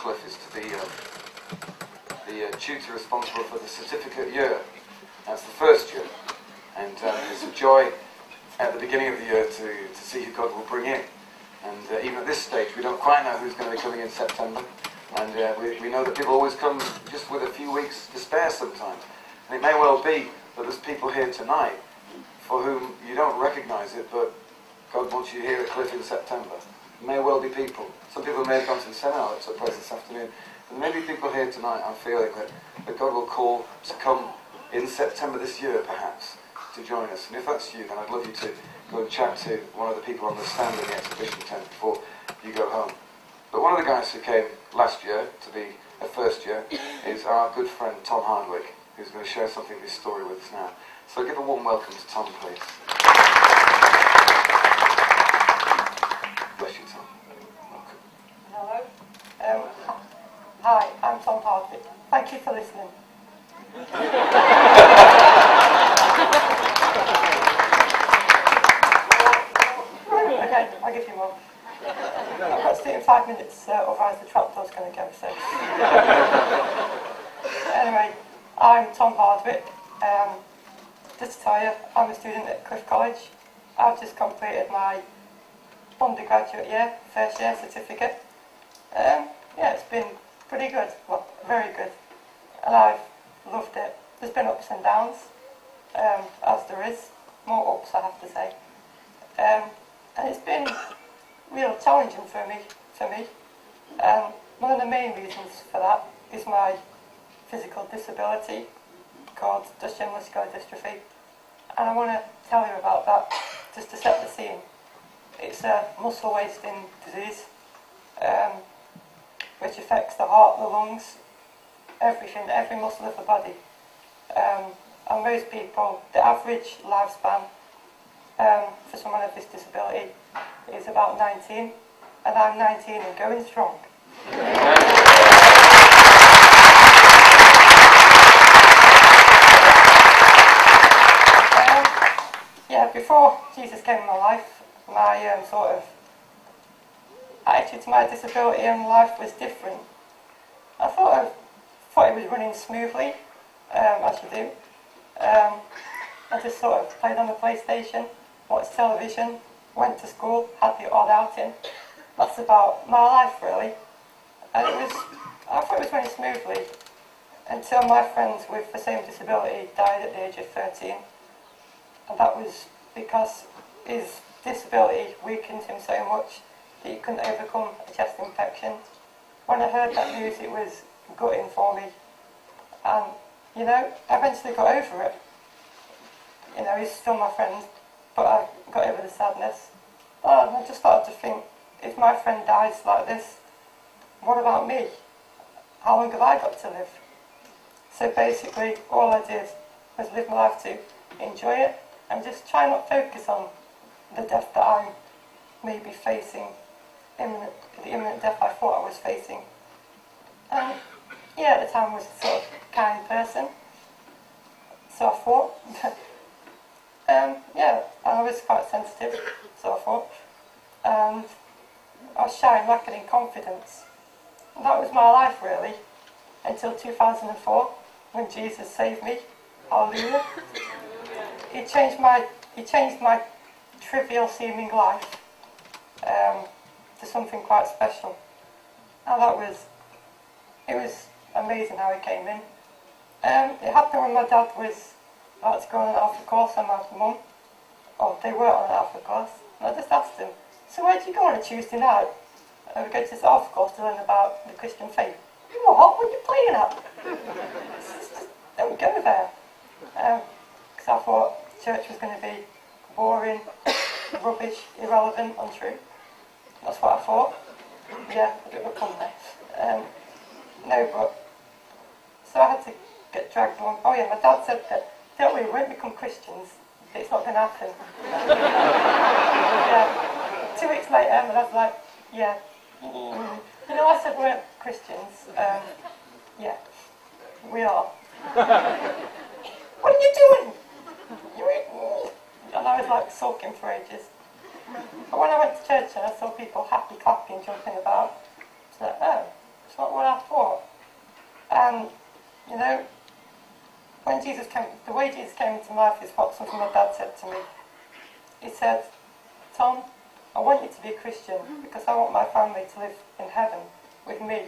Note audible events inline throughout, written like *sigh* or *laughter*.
Cliff is to be um, the uh, tutor responsible for the certificate year. That's the first year. And um, it's a joy at the beginning of the year to, to see who God will bring in. And uh, even at this stage, we don't quite know who's going to be coming in September. And uh, we, we know that people always come just with a few weeks to spare sometimes. And it may well be that there's people here tonight for whom you don't recognize it, but God wants you here at Cliff in September. May well be people. Some people may have gone to the seminar that took place this afternoon. And there may be people here tonight, I'm feeling that, that God will call to come in September this year, perhaps, to join us. And if that's you, then I'd love you to go and chat to one of the people on the stand in the exhibition tent before you go home. But one of the guys who came last year to be a first year is our good friend Tom Hardwick, who's going to share something of his story with us now. So give a warm welcome to Tom, please. Bless you, Tom. Welcome. Hello. Um, hi, I'm Tom Hardwick. Thank you for listening. *laughs* okay, I'll give you more. I've got to it in five minutes, uh, otherwise the trapdoor's going to go. So. *laughs* anyway, I'm Tom Hardwick. Um, just to tell you, I'm a student at Cliff College. I've just completed my undergraduate year, first year certificate. Um, yeah, it's been pretty good, well, very good. And I've loved it. There's been ups and downs, um, as there is. More ups, I have to say. Um, and it's been real challenging for me. For me, um, one of the main reasons for that is my physical disability called Duchenne muscular dystrophy, and I want to tell you about that just to set the scene. It's a muscle wasting disease um, which affects the heart, the lungs, everything, every muscle of the body. Um, and most people, the average lifespan um, for someone with this disability is about 19, and I'm 19 and going strong. Um, yeah, before Jesus came in my life, my um, sort of attitude to my disability and life was different. I thought I thought it was running smoothly, um, as you do. Um, I just sort of played on the PlayStation, watched television, went to school, had the odd outing. That's about my life really. And it was, I thought it was running smoothly until my friend with the same disability died at the age of 13. And that was because his disability weakened him so much that he couldn't overcome a chest infection. When I heard that news, it was gutting for me. And, you know, I eventually got over it. You know, he's still my friend, but I got over the sadness. Oh, and I just started to think, if my friend dies like this, what about me? How long have I got to live? So basically, all I did was live my life to enjoy it and just try not focus on the death that I may be facing, imminent, the imminent death I thought I was facing. And yeah, at the time was sort of kind person, so thought. *laughs* um, yeah, I was quite sensitive, so thought. And I was shy and lacking in confidence. And that was my life really, until 2004, when Jesus saved me. Hallelujah. He changed my, he changed my trivial seeming life um, to something quite special. And that was, it was amazing how he came in. Um, it happened when my dad was about to go on an alpha course and my mum, or they were on an alpha course, and I just asked him, so where do you go on a Tuesday night? And we go to this alpha course to learn about the Christian faith. What? What are you playing at? Just, *laughs* don't go there. Because um, I thought church was going to be boring, *coughs* rubbish, irrelevant, untrue. That's what I thought. Yeah, a bit of a pun there. Um, no, but so I had to get dragged along. Oh yeah, my dad said that don't worry, we won't become Christians. It's not going to happen. yeah. Two weeks later, my dad's like, yeah. You know, I said we weren't Christians. Um, yeah, we are. what are you doing? And I was like sulking for ages. But when I went to church and I saw people happy clapping, jumping about, I was like, oh, it's not what I thought. And, you know, when Jesus came, the way Jesus came into my life is what something my dad said to me. He said, Tom, I want you to be a Christian because I want my family to live in heaven with me,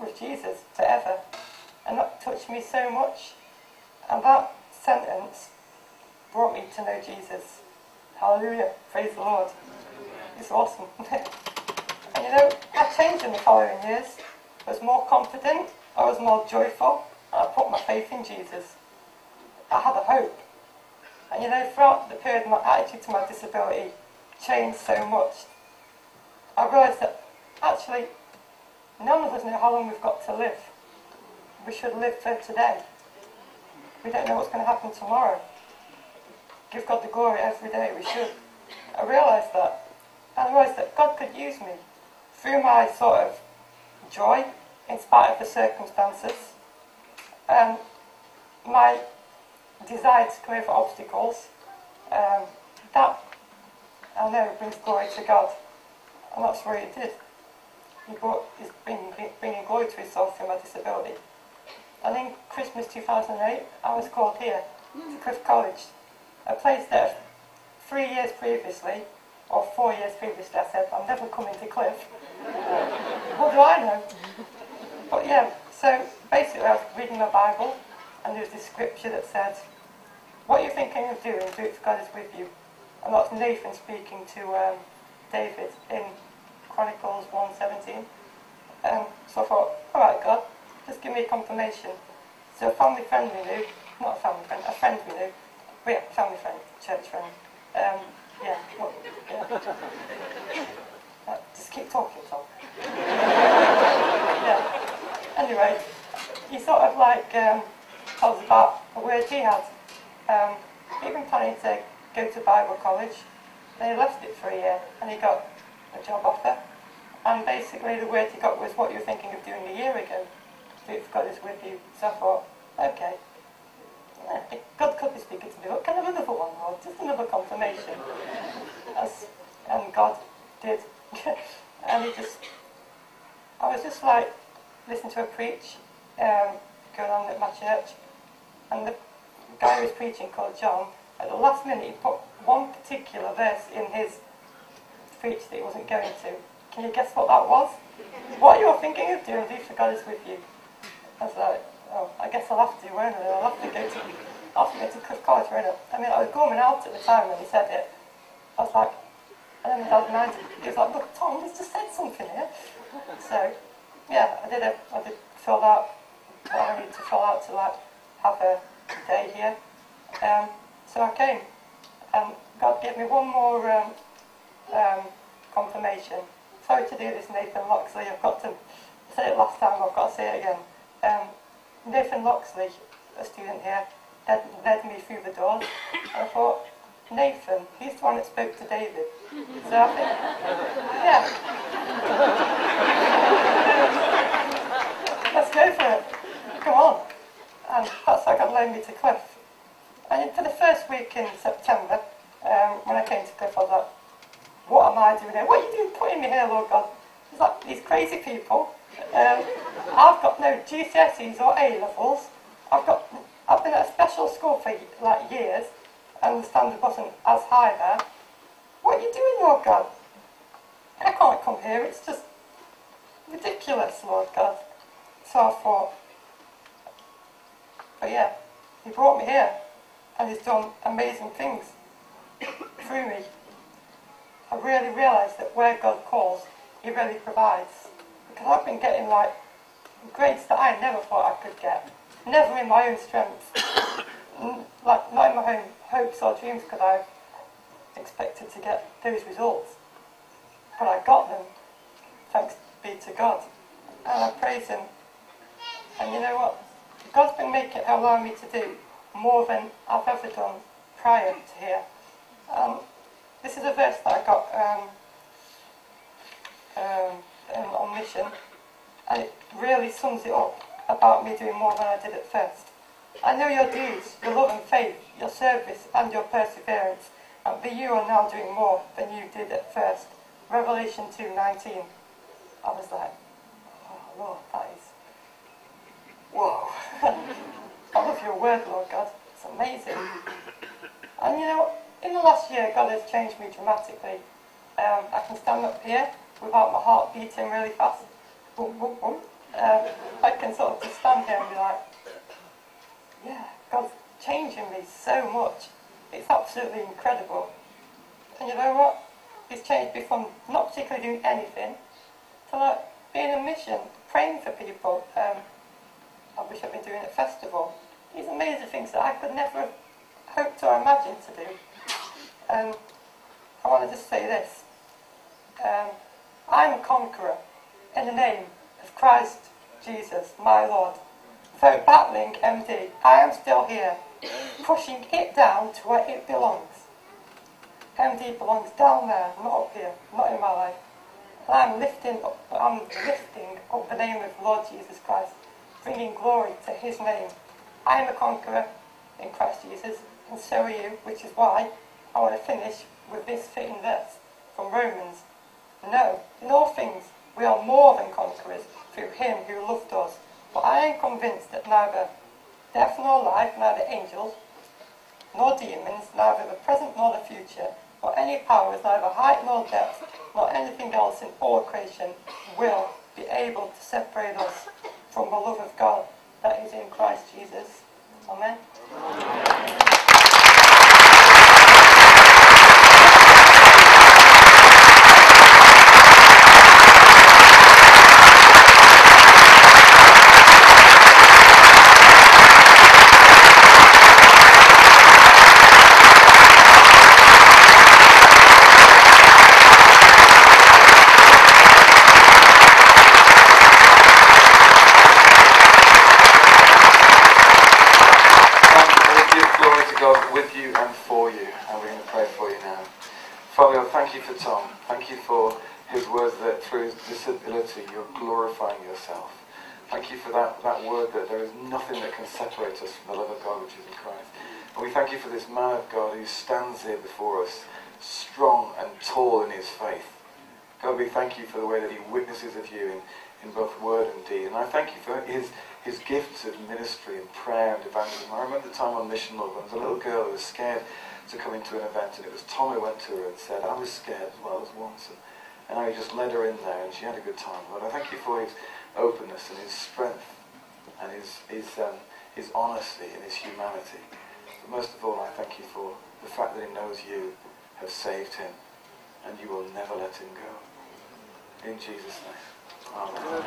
with Jesus, forever. And that touched me so much. And that sentence brought me to know Jesus. Hallelujah. Praise the Lord. It's awesome. *laughs* and you know, I changed in the following years. I was more confident, I was more joyful, I put my faith in Jesus. I had a hope. And you know, throughout the period, my attitude to my disability changed so much. I realised that actually none of us know how long we've got to live. We should live for today. We don't know what's going to happen tomorrow. Give God the glory every day, we should. I realised that. I realised that God could use me through my sort of joy, in spite of the circumstances, and my desire to clear for obstacles. Um, that, I'll never bring glory to God. And that's what it did. He brought, he's bringing, bringing glory to himself through my disability. And in Christmas 2008, I was called here to Cliff College, a place that three years previously, or four years previously, I said, I'm never coming to Cliff. *laughs* what do I know? But yeah, so basically I was reading my Bible, and there was this scripture that said, what you're thinking of doing, do it for God is with you. And that's Nathan speaking to um, David in Chronicles 1.17. Um, so I thought, alright God, just give me a confirmation. So a family friend we knew, not a family friend, a friend we knew, but yeah, family friend, church friend. Um, yeah, well, yeah. *laughs* Uh, just keep talking, Tom. *laughs* yeah. Anyway, he sort of like um, us about where word he had. Um, he'd planning to go to Bible college. Then he left it for a year and he got a job offer. And basically the word he got was what you were thinking of doing a year ago. If God is with you. So I thought, okay. *laughs* God could be speaking to me, can I have another one, Lord? Just another confirmation. And God did. *laughs* and he just, I was just like, listening to a preach um, going on at my church. And the guy who was preaching called John, at the last minute he put one particular verse in his preach that he wasn't going to. Can you guess what that was? *laughs* What you're thinking of doing, do for God is with you. I was like, oh, I guess I'll have to, won't I? I'll have to go to, I'll have to go to College, won't I? I mean, I was going out at the time when he said it. I was like, and then my dad reminded he was like, look, Tom, he's just said something here. So, yeah, I did it. I did fill out what I needed to fill out to like have a day here. Um, so I came, and God gave me one more um, um, confirmation. Sorry to do this, Nathan Loxley. I've got to say it last time. I've got to say it again. Um, Nathan Loxley, a student here, led, led me through the doors. And I thought, Nathan, he's the one that spoke to David. So I think, yeah. Let's go for it. Come on. And that's how God led me to Cliff. And for the first week in September, um, when I came to Cliff, I was like, what am I doing here? What are you doing putting me here, Lord God? It's like these crazy people. Um, I've got no GCSEs or A levels. I've got. I've been at a special school for like years, and the standard wasn't as high there. What are you doing, Lord God? I can't come here. It's just ridiculous, Lord God. So I thought, but yeah, He brought me here, and He's done amazing things through me. I really realised that where God calls, He really provides. Because I've been getting like grades that I never thought I could get. Never in my own strength. like not in my own hopes or dreams could I have expected to get those results. But I got them, thanks be to God. And I praise Him. And you know what? God's been making allowing me to do more than I've ever done prior to here. Um, this is a verse that I got um, um, um, on mission, and it really sums it up about me doing more than I did at first. I know your deeds, your love and faith, your service and your perseverance, and for you are now doing more than you did at first. Revelation 2.19. I was like, oh Lord, that whoa, *laughs* all of your word, Lord God, it's amazing. And you know, in the last year, God has changed me dramatically. Um, I can stand up here without my heart beating really fast. Boom, boom, boom. Um, I can sort of just stand here and be like, yeah, God's changing me so much. It's absolutely incredible. And you know what? It's changed me from not particularly doing anything to like being a mission, praying for people, um, I wish I'd been doing a festival. These amazing things that I could never have hoped or imagined to do. Um, I want to just say this. Um, I'm a conqueror in the name of Christ Jesus, my Lord. Though battling MD, I am still here, pushing it down to where it belongs. MD belongs down there, not up here, not in my life. And I'm lifting up, I'm lifting up the name of Lord Jesus Christ, bringing glory to His name. I am a conqueror in Christ Jesus, and so are you, which is why I want to finish with this fitting verse from Romans. No, in all things we are more than conquerors through Him who loved us. But I am convinced that neither death nor life, neither angels nor demons, neither the present nor the future, nor any powers, neither height nor depth, nor anything else in all creation will be able to separate us from the love of God that is in Christ Jesus. Amen. And we give glory to God with you and for you. And we're going to pray for you now. Father God, thank you for Tom. Thank you for his words that through his disability you're glorifying yourself. Thank you for that, that word that there is nothing that can separate us from the love of And we thank you for this man of God who stands here before us, strong and tall in his faith. God, we thank you for the way that he witnesses of you in, in both word and deed. And I thank you for his, his gifts of ministry and prayer and evangelism. I remember the time on Mission Love when I was a little girl who was scared to come into an event, and it was Tom who went to her and said, I was scared as well as once. And, and I just led her in there, and she had a good time. Lord, I thank you for his openness and his strength and his, his, um, his honesty and his humanity. But most of all, I thank you for the fact that he knows you have saved him and you will never let him go. In Jesus' name. Amen.